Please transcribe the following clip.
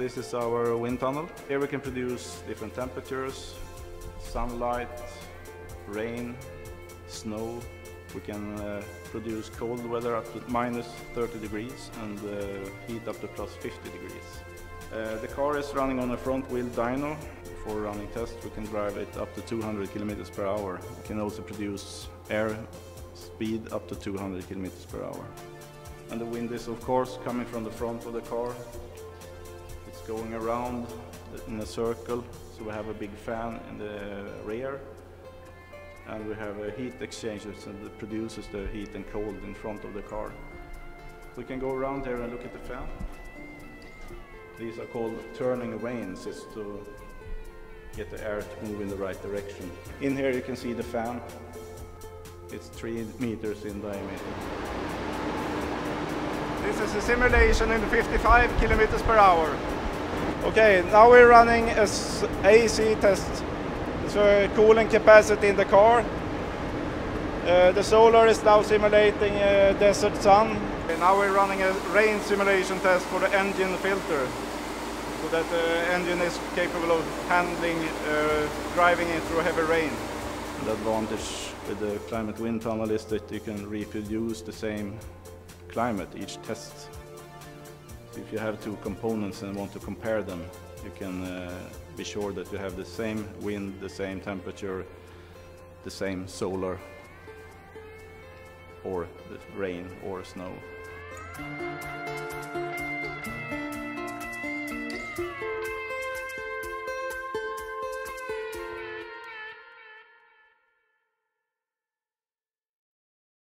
This is our wind tunnel. Here we can produce different temperatures, sunlight, rain, snow. We can uh, produce cold weather up to minus 30 degrees and uh, heat up to plus 50 degrees. Uh, the car is running on a front wheel dyno. For running tests we can drive it up to 200 kilometers per hour. We can also produce air speed up to 200 kilometers per hour. And the wind is of course coming from the front of the car. Going around in a circle, so we have a big fan in the rear and we have a heat exchangers that produces the heat and cold in front of the car. We can go around here and look at the fan. These are called turning vanes, it's to get the air to move in the right direction. In here you can see the fan. It's three meters in diameter. This is a simulation in 55 kilometers per hour. Okay, now we're running a AC test so cooling capacity in the car. Uh, the solar is now simulating a desert sun. And now we're running a rain simulation test for the engine filter. So that the engine is capable of handling, uh, driving it through heavy rain. The advantage with the climate wind tunnel is that you can reproduce the same climate each test. If you have two components and want to compare them, you can uh, be sure that you have the same wind, the same temperature, the same solar or the rain or snow.